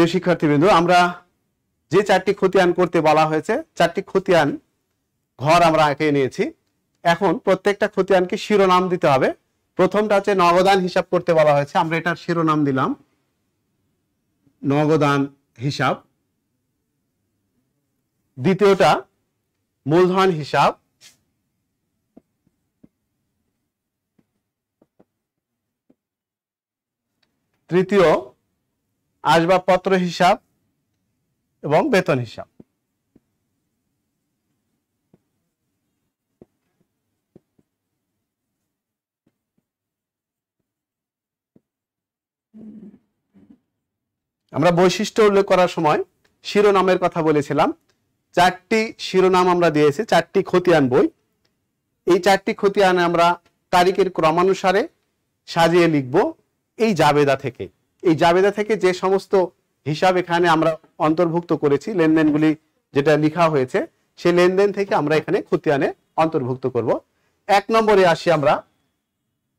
প্রিয় শিক্ষার্থীবৃন্দ, আমরা যে চারটি খতিয়ান করতে বলা হয়েছে, চারটি খতিয়ান ঘর আমরা এঁকে নিয়েছি। এখন প্রত্যেকটা খতিয়ানকে শিরোনাম দিতে হবে। প্রথমটা হচ্ছে নগদান হিসাব করতে বলা হয়েছে। আমরা এটার শিরোনাম দিলাম। নগদান হিসাব। দ্বিতীয়টা, মূলধন হিসাব। তৃতীয় আসবাবপত্র হিসাব এবং বেতন হিসাব। আমরা বৈশিষ্ট্য উল্লেখ করার সময় শিরোনামের কথা বলেছিলাম। চারটি শিরোনাম আমরা দিয়েছি, চারটি খতিয়ান বই। এই চারটি খতিয়ানে আমরা তারিখের ক্রমানুসারে সাজিয়ে লিখব এই জাবেদা থেকে। এই জাবেদা থেকে যে সমস্ত হিসাব এখানে আমরা অন্তর্ভুক্ত করেছি, লেনদেনগুলি যেটা লেখা হয়েছে, সেই লেনদেন থেকে আমরা এখানে খতিয়ানে অন্তর্ভুক্ত করব। এক নম্বরে আসি আমরা,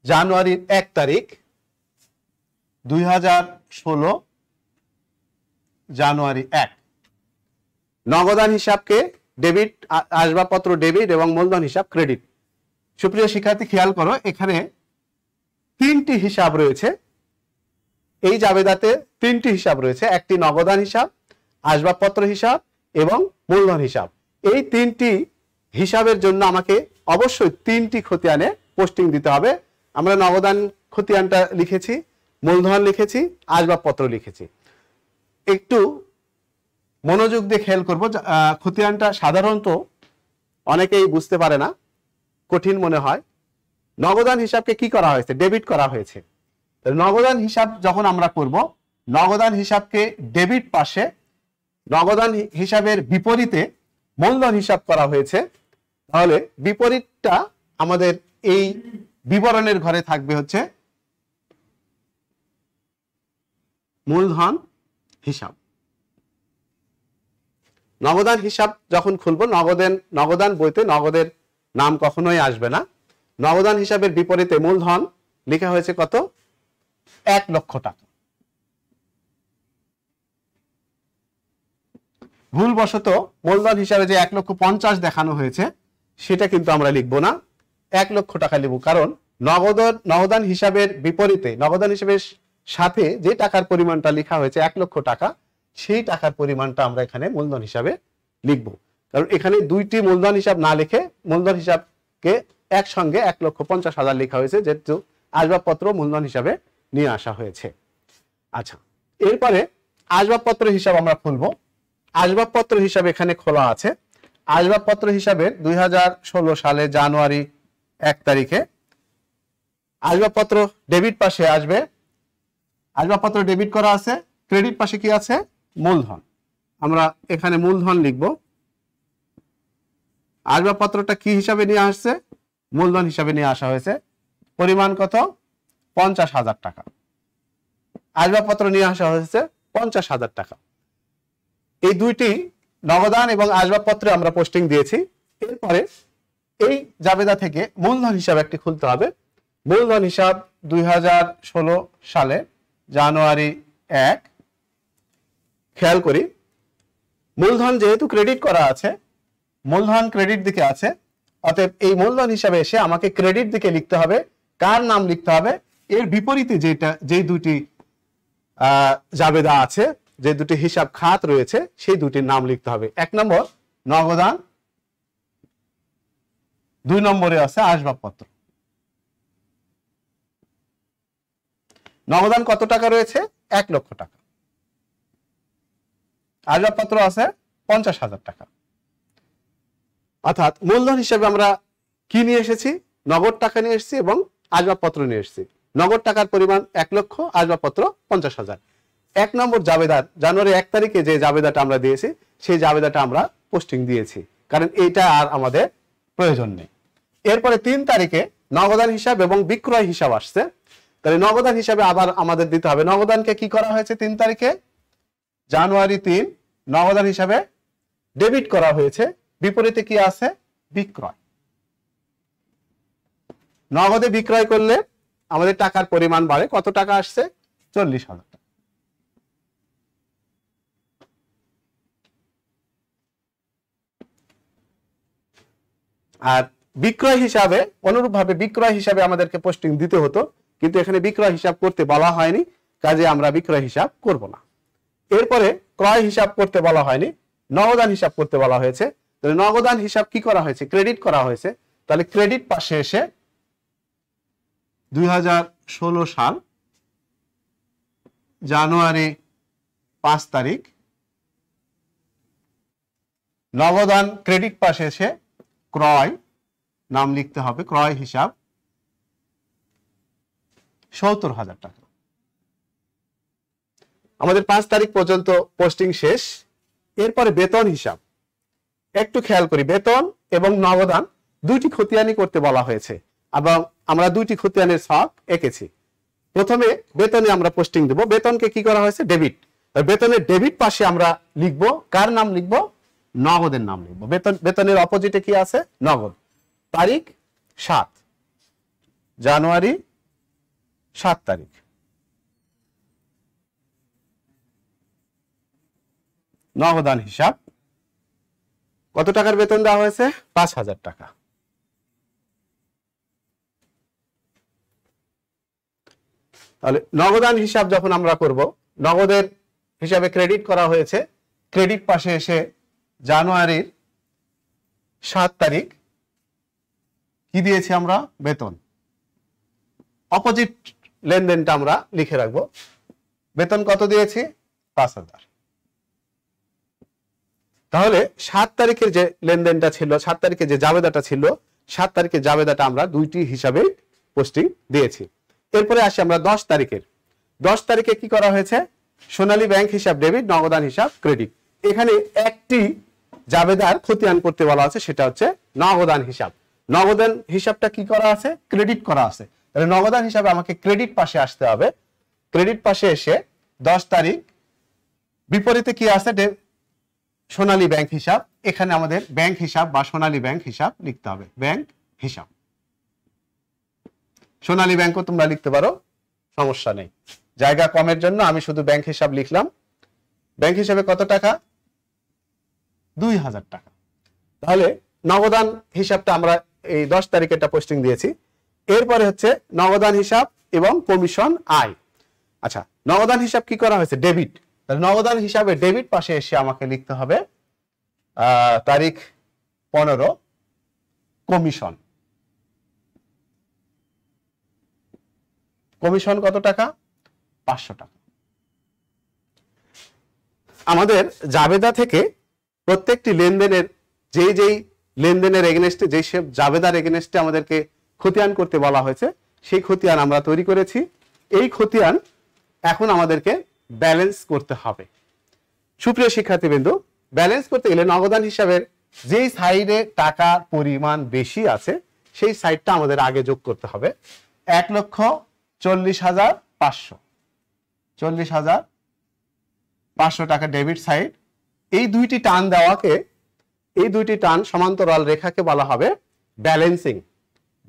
জানুয়ারির এক তারিখ, দুই হাজার ষোলো, জানুয়ারি এক। নগদান হিসাবকে ডেবিট, আসবাবপত্র ডেবিট এবং মূলধন হিসাব ক্রেডিট। সুপ্রিয় শিক্ষার্থী, খেয়াল করো, এখানে তিনটি হিসাব রয়েছে। এই জাবেদাতে তিনটি হিসাব রয়েছে, একটি নগদান হিসাব, আসবাবপত্র হিসাব এবং মূলধন হিসাব। এই তিনটি হিসাবের জন্য আমাকে অবশ্যই তিনটি খতিয়ানে পোস্টিং দিতে হবে। আমরা নগদান খতিয়ানটা লিখেছি, মূলধন লিখেছি, আসবাবপত্র লিখেছি। একটু মনোযোগ দিয়ে খেয়াল করব খতিয়ানটা সাধারণত অনেকেই বুঝতে পারে না, কঠিন মনে হয়। নগদান হিসাবকে কি করা হয়েছে? ডেবিট করা হয়েছে। নগদান হিসাব যখন আমরা করব, নগদান হিসাবকে ডেবিট পাশে, নগদান হিসাবের বিপরীতে মূলধন হিসাব করা হয়েছে, তাহলে বিপরীতটা আমাদের এই বিবরণের ঘরে থাকবে হচ্ছে মূলধন হিসাব। নগদান হিসাব যখন খুলবো নগদেন নগদান বইতে নগদের নাম কখনোই আসবে না। নগদান হিসাবের বিপরীতে মূলধন লেখা হয়েছে কত? এক লক্ষ টাকা। ভুলবশত মূলধন হিসাবে যে এক লক্ষ পঞ্চাশ দেখানো হয়েছে, সেটা কিন্তু আমরা লিখব না। এক লক্ষ টাকা লিখব কারণ নগদ নগদান হিসাবের বিপরীতে, নগদান হিসাবের সাথে যে টাকার পরিমাণটা লেখা হয়েছে এক লক্ষ টাকা, সেই টাকার পরিমাণটা আমরা এখানে মূলধন হিসাবে লিখব। কারণ এখানে দুইটি মূলধন হিসাব না লিখে মূলধন হিসাবকে একসঙ্গে এক লক্ষ পঞ্চাশ হাজার লেখা হয়েছে, যেহেতু আসবাবপত্র মূলধন হিসাবে নিয়ে আসা হয়েছে। আচ্ছা এরপরে আসবাবপত্র হিসাব আমরা খুলবো। আসবাবপত্র হিসাবে এখানে খোলা আছে। আসবাবপত্র হিসাবে দুই হাজার ষোলো সালে জানুয়ারি এক তারিখে আসবাবপত্র ডেবিট পাশে আসবে। আসবাবপত্র ডেবিট করা আছে। ক্রেডিট পাশে কি আছে? মূলধন। আমরা এখানে মূলধন লিখব। আসবাবপত্রটা কি হিসাবে নিয়ে আসছে? মূলধন হিসাবে নিয়ে আসা হয়েছে। পরিমাণ কত? পঞ্চাশ হাজার টাকা। আসবাবপত্র নিয়ে আসা হয়েছে পঞ্চাশ হাজার টাকা। এই দুইটি নগদান এবং আসবাবপত্রে আমরা পোস্টিং দিয়েছি। এরপরে এই জাবেদা থেকে মূলধন হিসাব একটি খুলতে হবে। মূলধন হিসাব দুই হাজার ষোলো সালে জানুয়ারি এক। খেয়াল করি, মূলধন যেহেতু ক্রেডিট করা আছে, মূলধন ক্রেডিট দিকে আছে, অতএব এই মূলধন হিসাবে এসে আমাকে ক্রেডিট দিকে লিখতে হবে। কার নাম লিখতে হবে? এর বিপরীতে যেটা যে দুটি জাবেদা আছে, যে দুটি হিসাব খাত রয়েছে, সেই দুটির নাম লিখতে হবে। এক নম্বর, নগদান। দুই নম্বরে আছে আসবাবপত্র। নগদান কত টাকা রয়েছে? এক লক্ষ টাকা। আসবাবপত্র আছে পঞ্চাশ হাজার টাকা। অর্থাৎ মূলধন হিসেবে আমরা কি নিয়ে এসেছি? নগদ টাকা নিয়ে এসেছি এবং আসবাবপত্র নিয়ে এসেছি। নগদ টাকার পরিমাণ এক লক্ষ আসবাবপত্র পঞ্চাশ হাজার। এক নম্বর জাবেদার জানুয়ারি এক তারিখে যে জাবেদাটা আমরা দিয়েছি, সেই জাবেদাটা আমরা পোস্টিং দিয়েছি। কারণ এইটা আর আমাদের প্রয়োজন নেই। এরপরে তিন তারিখে নগদান হিসাব এবং বিক্রয় হিসাব আসছে। তাহলে নগদান হিসাবে আবার আমাদের দিতে হবে। নগদানকে কি করা হয়েছে তিন তারিখে? জানুয়ারি তিন নগদান হিসাবে ডেবিট করা হয়েছে। বিপরীতে কি আছে? বিক্রয়। নগদে বিক্রয় করলে আমাদের টাকার পরিমাণ বাড়ে। কত টাকা আসছে? চল্লিশ হাজার আর বিক্রয় হিসাবে, অনুরূপভাবে বিক্রয় হিসাবে আমাদেরকে পোস্টিং দিতে হতো, কিন্তু এখানে বিক্রয় হিসাব করতে বলা হয়নি, কাজে আমরা বিক্রয় হিসাব করব না। এরপরে ক্রয় হিসাব করতে বলা হয়নি, নগদান হিসাব করতে বলা হয়েছে। নগদান হিসাব কি করা হয়েছে? ক্রেডিট করা হয়েছে। তাহলে ক্রেডিট পাশে এসে দুই হাজার ষোলো সাল, জানুয়ারি পাঁচ তারিখ, নগদান ক্রেডিট পাশে এসে ক্রয়, নাম লিখতে হবে, ক্রয় হিসাব সত্তর হাজার টাকা। আমাদের পাঁচ তারিখ পর্যন্ত পোস্টিং শেষ, এরপরে বেতন হিসাব। একটু খেয়াল করি, বেতন এবং নগদান দুইটি খতিয়ানি করতে বলা হয়েছে। এবং আমরা দুইটি খতিয়ানের ছক এঁকেছি। প্রথমে বেতনে আমরা পোস্টিং দেব। বেতনকে কি করা হয়েছে? ডেবিট। বেতনের ডেবিট পাশে আমরা লিখব, কার নাম লিখব? নগদের নাম লিখব। বেতন, বেতনের অপোজিটে কি আছে? নগদ। তারিখ, সাত। জানুয়ারি, সাত তারিখ। নগদান হিসাব। কত টাকার বেতন দেওয়া হয়েছে? পাঁচ হাজার টাকা। তাহলে নগদান হিসাব যখন আমরা করব, নগদের হিসাবে ক্রেডিট করা হয়েছে ক্রেডিট পাশে এসে জানুয়ারির সাত তারিখ কি দিয়েছি আমরা? বেতন। অপোজিট লেনদেনটা আমরা লিখে রাখব। বেতন কত দিয়েছি? পাঁচ হাজার। তাহলে সাত তারিখের যে লেনদেনটা ছিল, সাত তারিখে যে জাবেদাটা ছিল, সাত তারিখের জাবেদাটা আমরা দুইটি হিসাবে পোস্টিং দিয়েছি। এরপরে আসি আমরা দশ তারিখের। দশ তারিখে কি করা হয়েছে? সোনালী ব্যাংক হিসাব, ডেবিট, নগদান হিসাব, ক্রেডিট। এখানে একটি জাবেদার খতিয়ান করতে বলা আছে, সেটা হচ্ছে নগদান হিসাব। নগদান হিসাবটা কি করা আছে? ক্রেডিট করা আছে। তাহলে নগদান হিসাবে আমাকে ক্রেডিট পাশে আসতে হবে। ক্রেডিট পাশে এসে দশ তারিখ, বিপরীতে কি আছে? সোনালী ব্যাংক হিসাব। এখানে আমাদের ব্যাংক হিসাব বা সোনালী ব্যাংক হিসাব লিখতে হবে। ব্যাংক হিসাব। সোনালী ব্যাংকও তোমরা লিখতে পারো, সমস্যা নেই। জায়গা কমের জন্য আমি শুধু ব্যাংক হিসাব লিখলাম। ব্যাংক হিসাবে কত টাকা? দুই হাজার টাকা। তাহলে নগদান হিসাবটা আমরা এই দশ তারিখেটা পোস্টিং দিয়েছি। এরপরে হচ্ছে নগদান হিসাব এবং কমিশন আয়। আচ্ছা নগদান হিসাব কি করা হয়েছে? ডেবিট তাহলে নগদান হিসাবে ডেবিট পাশে এসে আমাকে লিখতে হবে তারিখ পনেরো কমিশন কমিশন কত টাকা? পাঁচশো টাকা। আমাদের জাবেদা থেকে প্রত্যেকটি লেনদেনের, যেই যেই লেনদেনের এগেনস্টে যেই সব জাবেদার এগেনস্টে আমাদেরকে খতিয়ান করতে বলা হয়েছে, সেই খতিয়ান আমরা তৈরি করেছি। এই খতিয়ান এখন আমাদেরকে ব্যালেন্স করতে হবে। সুপ্রিয় শিক্ষার্থীবৃন্দু ব্যালেন্স করতে গেলে নগদান হিসাবের যেই সাইডে টাকার পরিমাণ বেশি আছে, সেই সাইডটা আমাদের আগে যোগ করতে হবে। এক লক্ষ চল্লিশ হাজার পাঁচশো। চল্লিশ হাজার পাঁচশো টাকা ডেবিট সাইড এই দুইটি টান দেওয়াকে, এই দুইটি টান সমান্তরাল রেখাকে বলা হবে ব্যালেন্সিং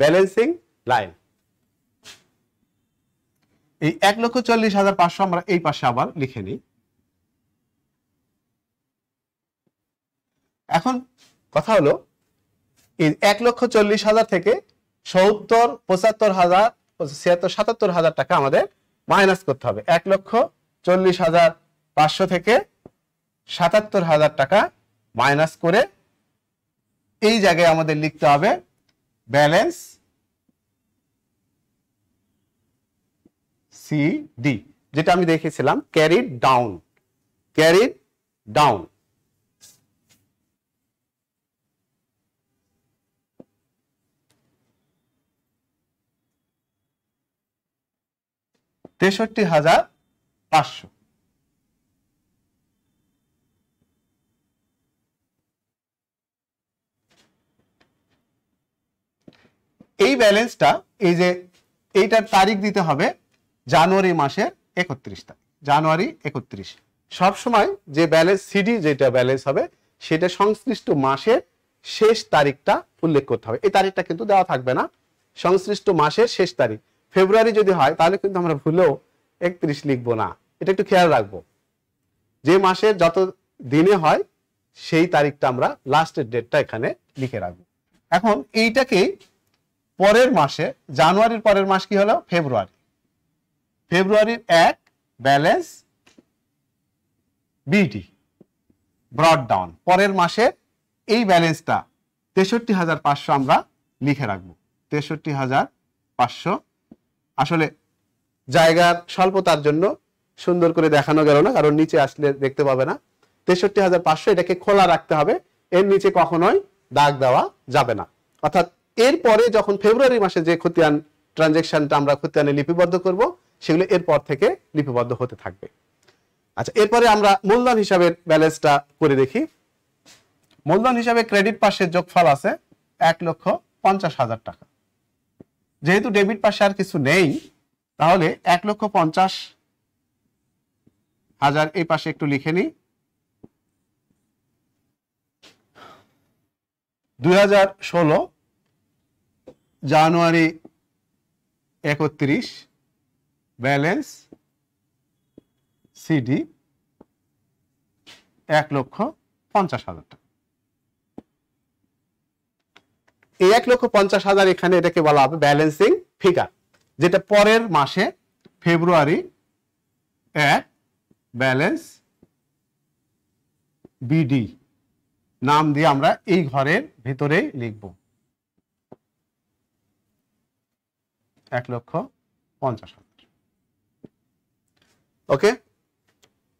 ব্যালেন্সিং লাইন এই এক লক্ষ চল্লিশ হাজার পাঁচশো আমরা এই পাশে আবার লিখে নিই। এখন কথা হলো, এই এক লক্ষ চল্লিশ হাজার থেকে সত্তর, পঁচাত্তর হাজার ছিয়াত্তর হাজার টাকা আমাদের মাইনাস করতে হবে। এক লক্ষ চল্লিশ হাজার পাঁচশো থেকে সাতাত্তর হাজার টাকা মাইনাস করে এই জায়গায় আমাদের লিখতে হবে ব্যালেন্স সি ডি যেটা আমি দেখেছিলাম ক্যারিড ডাউন ক্যারিড ডাউন তেষট্টি হাজার পাঁচশো। এই ব্যালেন্সটা, এই যে এইটার তারিখ দিতে হবে জানুয়ারি মাসের একত্রিশ তারিখ, জানুয়ারি একত্রিশ। সবসময় যে ব্যালেন্স সিডি যেটা ব্যালেন্স হবে, সেটা সংশ্লিষ্ট মাসের শেষ তারিখটা উল্লেখ করতে হবে। এই তারিখটা কিন্তু দেওয়া থাকবে না। সংশ্লিষ্ট মাসের শেষ তারিখ। ফেব্রুয়ারি যদি হয়, তাহলে কিন্তু আমরা ভুলেও একত্রিশ লিখব না। এটা একটু খেয়াল রাখব। যে মাসের যত দিনে হয়, সেই তারিখটা আমরা লাস্টের ডেটটা এখানে লিখে রাখব। এখন এইটাকে পরের মাসে, জানুয়ারির পরের মাস কি হলো? ফেব্রুয়ারি। ফেব্রুয়ারির এক ব্যালেন্স বিডি ব্রড ডাউন পরের মাসে এই ব্যালেন্সটা তেষট্টি হাজার পাঁচশো আমরা লিখে রাখব। তেষট্টি হাজার পাঁচশো আসলে জায়গার স্বল্পতার জন্য সুন্দর করে দেখানো গেল না, কারণ নিচে আসলে দেখতে পাবে না। তেষট্টি হাজার পাঁচশো এটাকে খোলা রাখতে হবে, এর নিচে কখনোই দাগ দেওয়া যাবে না। অর্থাৎ এরপরে যখন ফেব্রুয়ারি মাসে যে খতিয়ান ট্রানজেকশনটা আমরা খতিয়ানে লিপিবদ্ধ করব, সেগুলো এরপর থেকে লিপিবদ্ধ হতে থাকবে। আচ্ছা এরপরে আমরা মূলধন হিসাবের ব্যালেন্সটা করে দেখি। মূলধন হিসাবে ক্রেডিট পাশের যোগফল আছে এক লক্ষ পঞ্চাশ হাজার টাকা। যেহেতু ডেবিট পাশে আর কিছু নেই, তাহলে এক লক্ষ পঞ্চাশ হাজার এই পাশে একটু লিখে নিই। দুই জানুয়ারি একত্রিশ ব্যালেন্স সিডি এক লক্ষ পঞ্চাশ হাজার টাকা। এই এক লক্ষ পঞ্চাশ হাজার এখানে এটাকে বলা হবে ব্যালেন্সিং ফিগার যেটা পরের মাসে ফেব্রুয়ারি এক ব্যালেন্স বিডি নাম দিয়ে আমরা এই ঘরের ভিতরেই লিখব। এক লক্ষ পঞ্চাশ হাজার। ওকে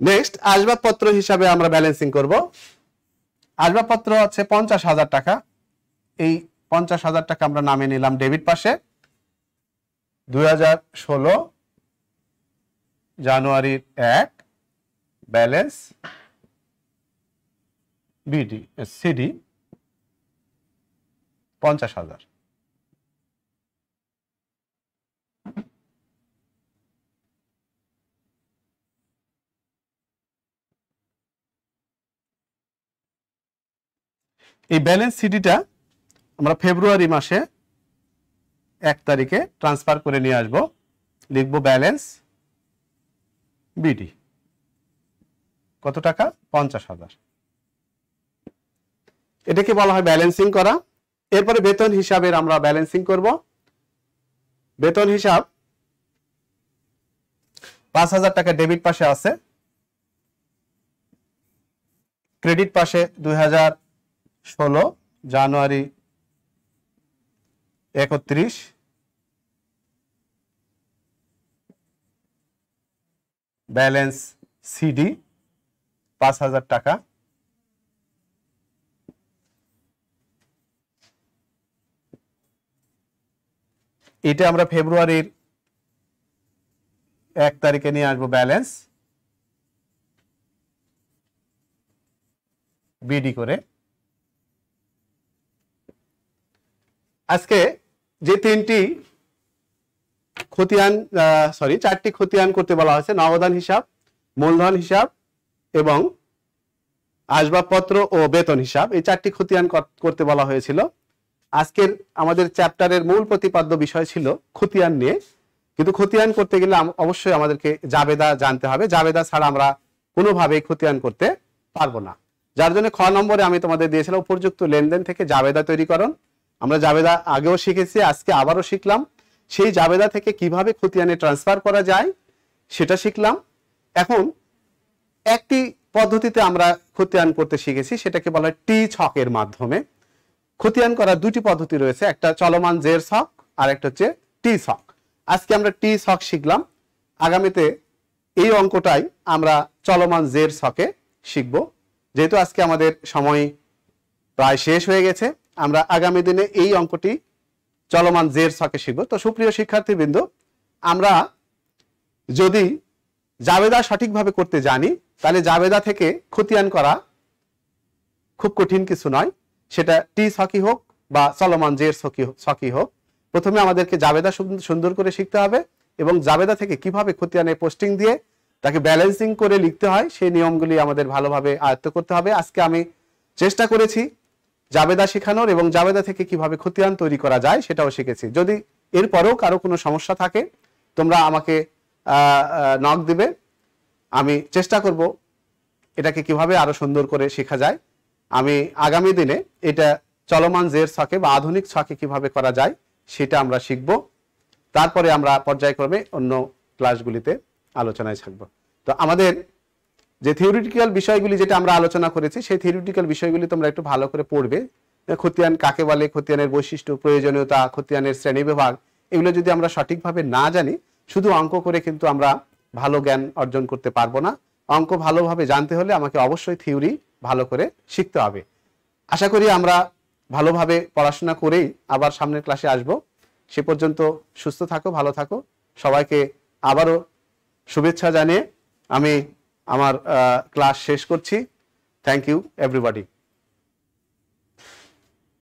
নেক্সট আসবাবপত্র হিসাবে আমরা ব্যালেন্সিং করব। আসবাবপত্র হচ্ছে পঞ্চাশ হাজার টাকা। এই পঞ্চাশ হাজার টাকা আমরা নামে নিলাম ডেবিট পাশে। দুই হাজার ষোলো জানুয়ারির এক, ব্যালেন্স বিডি, সিডি, পঞ্চাশ হাজার। এই ব্যালেন্স সিডিটা আমরা ফেব্রুয়ারি মাসে এক তারিখে ট্রান্সফার করে নিয়ে আসব। লিখব ব্যালেন্স বিডি কত টাকা? পঞ্চাশ হাজার। এটাকে বলা হয় ব্যালেন্সিং করা। এরপরে বেতন হিসাবের আমরা ব্যালেন্সিং করব। বেতন হিসাব পাঁচ হাজার টাকা ডেবিট পাশে আছে। ক্রেডিট পাশে দুই হাজার ষোলো, জানুয়ারি একত্রিশ। ব্যালেন্স সিডি পাঁচ হাজার টাকা। এটা আমরা ফেব্রুয়ারির এক তারিখে নিয়ে আসব ব্যালেন্স। বিডি করে। আজকে যে তিনটি খতিয়ান সরি চারটি খতিয়ান করতে বলা হয়েছে নবদান হিসাব, মূলধন হিসাব এবং আসবাবপত্র ও বেতন হিসাব। এই চারটি খতিয়ান করতে বলা হয়েছিল। আজকের আমাদের চ্যাপ্টারের মূল প্রতিপাদ্য বিষয় ছিল খতিয়ান নিয়ে। কিন্তু খতিয়ান করতে গেলে অবশ্যই আমাদেরকে জাবেদা জানতে হবে। জাবেদা ছাড়া আমরা কোনোভাবেই খতিয়ান করতে পারব না। যার জন্য খ নম্বরে আমি তোমাদের দিয়েছিলাম উপযুক্ত লেনদেন থেকে জাবেদা তৈরি তৈরিকরণ। আমরা জাবেদা আগেও শিখেছি, আজকে আবারও শিখলাম। সেই জাবেদা থেকে কীভাবে খতিয়ানে ট্রান্সফার করা যায়, সেটা শিখলাম। এখন একটি পদ্ধতিতে আমরা খতিয়ান করতে শিখেছি, সেটাকে বলা হয় টি ছকের মাধ্যমে। খতিয়ান করার দুটি পদ্ধতি রয়েছে, একটা চলমান জের ছক আর একটা হচ্ছে টি ছক আজকে আমরা টি ছক শিখলাম। আগামীতে এই অঙ্কটাই আমরা চলমান জের ছকে শিখব। যেহেতু আজকে আমাদের সময় প্রায় শেষ হয়ে গেছে আমরা আগামী দিনে এই অঙ্কটি চলমান জের ছকে শিখব। তো সুপ্রিয় শিক্ষার্থীবৃন্দ, আমরা যদি জাবেদা সঠিকভাবে করতে জানি, তাহলে জাবেদা থেকে খতিয়ান করা খুব কঠিন কিছু নয়। সেটা টি ছকি হোক বা চলমান জের ছকি ছকি হোক। প্রথমে আমাদেরকে জাবেদা সুন- সুন্দর করে শিখতে হবে এবং জাবেদা থেকে কীভাবে খতিয়ানে পোস্টিং দিয়ে তাকে ব্যালেন্সিং করে লিখতে হয়, সেই নিয়মগুলি আমাদের ভালোভাবে আয়ত্ত করতে হবে। আজকে আমি চেষ্টা করেছি জাবেদা শেখানোর এবং জাবেদা থেকে কীভাবে খতিয়ান তৈরি করা যায় সেটাও শিখেছি। যদি এরপরেও কারও কোনো সমস্যা থাকে, তোমরা আমাকে নক দিবে। আমি চেষ্টা করব এটাকে কীভাবে আরও সুন্দর করে শেখা যায়। আমি আগামী দিনে এটা চলমান জের ছকে বা আধুনিক ছকে কীভাবে করা যায় সেটা আমরা শিখব। তারপরে আমরা পর্যায়ক্রমে অন্য ক্লাসগুলিতে আলোচনায় থাকব। তো আমাদের যে থিওরিটিক্যাল বিষয়গুলি যেটা আমরা আলোচনা করেছি, সেই থিওরিটিক্যাল বিষয়গুলি তোমরা একটু ভালো করে পড়বে। খতিয়ান কাকে বলে, খতিয়ানের বৈশিষ্ট্য, প্রয়োজনীয়তা, খতিয়ানের শ্রেণীবিভাগ, এগুলো যদি আমরা সঠিকভাবে না জানি, শুধু অঙ্ক করে কিন্তু আমরা ভালো জ্ঞান অর্জন করতে পারব না। অঙ্ক ভালোভাবে জানতে হলে আমাকে অবশ্যই থিওরি ভালো করে শিখতে হবে। আশা করি আমরা ভালোভাবে পড়াশোনা করেই আবার সামনের ক্লাসে আসব। সে পর্যন্ত সুস্থ থাকো, ভালো থাকো। সবাইকে আবারও শুভেচ্ছা জানিয়ে আমি আমার ক্লাস শেষ করছি। Thank you everybody